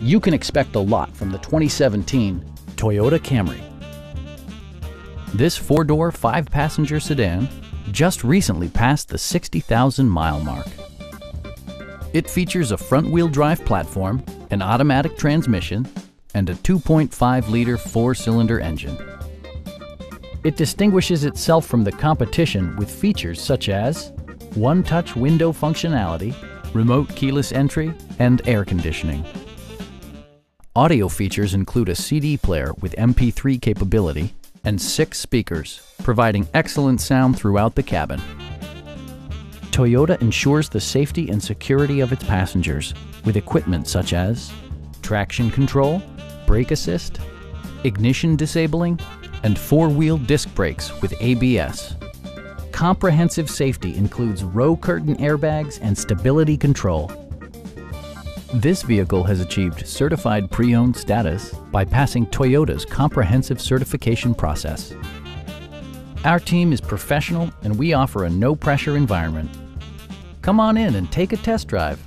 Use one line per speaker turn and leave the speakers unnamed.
you can expect a lot from the 2017 Toyota Camry. This four-door, five-passenger sedan just recently passed the 60,000 mile mark. It features a front-wheel drive platform, an automatic transmission, and a 2.5-liter four-cylinder engine. It distinguishes itself from the competition with features such as one-touch window functionality, remote keyless entry, and air conditioning. Audio features include a CD player with MP3 capability and six speakers, providing excellent sound throughout the cabin. Toyota ensures the safety and security of its passengers with equipment such as traction control, brake assist, ignition disabling, and four-wheel disc brakes with ABS. Comprehensive safety includes row curtain airbags and stability control. This vehicle has achieved certified pre-owned status by passing Toyota's comprehensive certification process. Our team is professional and we offer a no-pressure environment. Come on in and take a test drive.